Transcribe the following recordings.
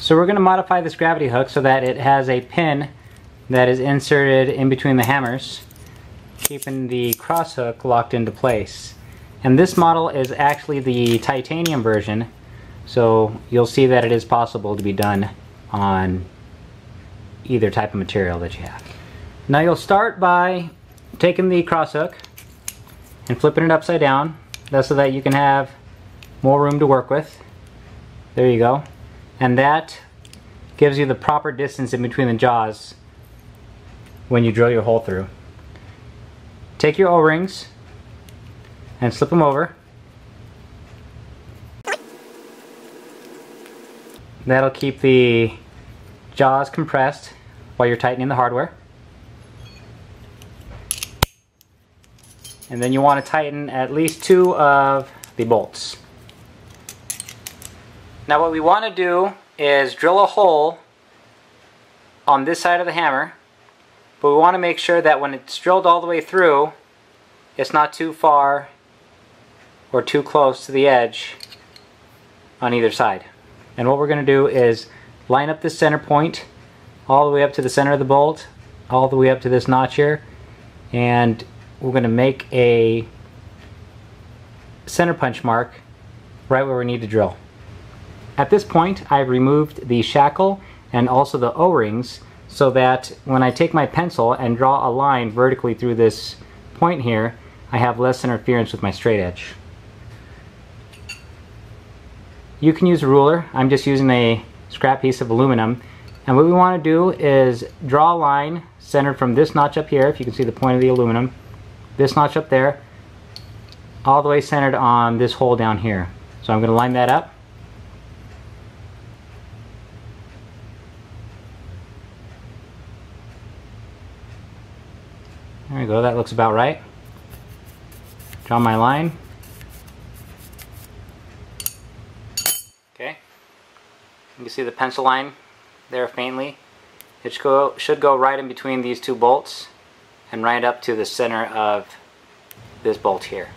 So we're going to modify this gravity hook so that it has a pin that is inserted in between the hammers, keeping the cross hook locked into place. And this model is actually the titanium version, so you'll see that it is possible to be done on either type of material that you have. Now you'll start by taking the cross hook and flipping it upside down. That's so that you can have more room to work with. There you go. And that gives you the proper distance in between the jaws when you drill your hole through. Take your O-rings and slip them over. That'll keep the jaws compressed while you're tightening the hardware. And then you want to tighten at least two of the bolts. Now what we want to do is drill a hole on this side of the hammer, but we want to make sure that when it's drilled all the way through, it's not too far or too close to the edge on either side. And what we're going to do is line up the center point all the way up to the center of the bolt, all the way up to this notch here, and we're going to make a center punch mark right where we need to drill. At this point I've removed the shackle and also the o-rings so that when I take my pencil and draw a line vertically through this point here I have less interference with my straight edge. You can use a ruler, I'm just using a scrap piece of aluminum and what we want to do is draw a line centered from this notch up here if you can see the point of the aluminum this notch up there, all the way centered on this hole down here. So I'm going to line that up. There we go, that looks about right. Draw my line. Okay. You can see the pencil line there faintly. It should go, should go right in between these two bolts and right up to the center of this bolt here.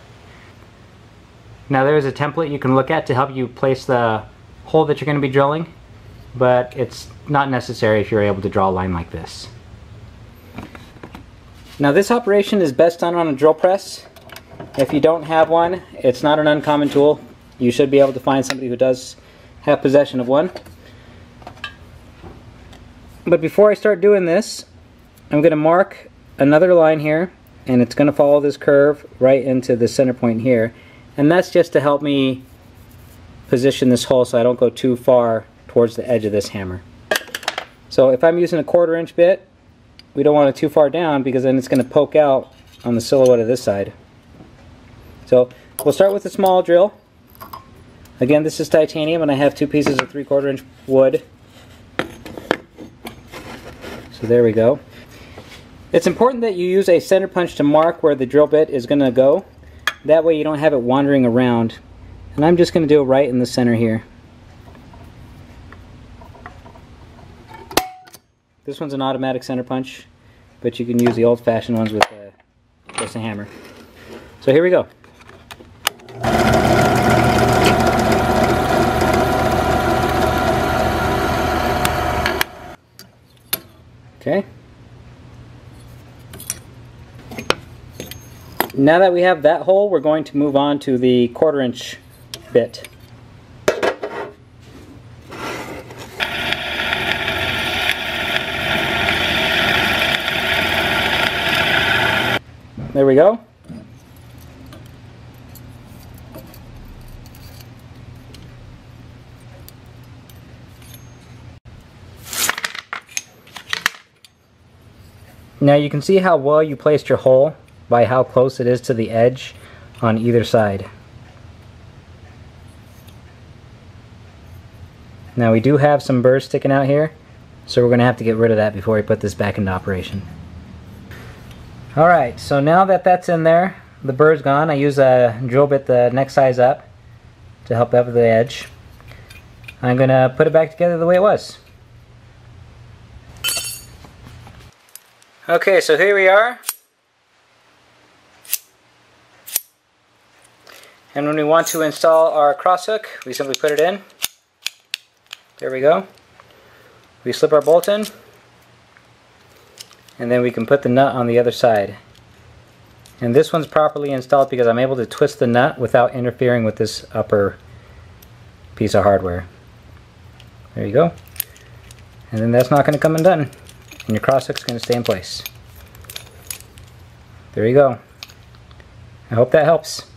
Now there is a template you can look at to help you place the hole that you're going to be drilling, but it's not necessary if you're able to draw a line like this. Now this operation is best done on a drill press. If you don't have one, it's not an uncommon tool. You should be able to find somebody who does have possession of one. But before I start doing this, I'm going to mark another line here and it's going to follow this curve right into the center point here and that's just to help me position this hole so I don't go too far towards the edge of this hammer. So if I'm using a quarter inch bit we don't want it too far down because then it's going to poke out on the silhouette of this side. So we'll start with a small drill. Again this is titanium and I have two pieces of 3 quarter inch wood. So there we go. It's important that you use a center punch to mark where the drill bit is going to go. That way you don't have it wandering around. And I'm just going to do it right in the center here. This one's an automatic center punch, but you can use the old-fashioned ones with uh, just a hammer. So here we go. Okay. Now that we have that hole, we're going to move on to the quarter inch bit. There we go. Now you can see how well you placed your hole by how close it is to the edge on either side. Now we do have some burrs sticking out here, so we're going to have to get rid of that before we put this back into operation. Alright, so now that that's in there, the burr's gone, I use a drill bit the next size up to help up the edge. I'm going to put it back together the way it was. Okay, so here we are. And when we want to install our cross hook, we simply put it in. There we go. we slip our bolt in and then we can put the nut on the other side. And this one's properly installed because I'm able to twist the nut without interfering with this upper piece of hardware. There you go. And then that's not going to come undone. And your cross hook's going to stay in place. There you go. I hope that helps.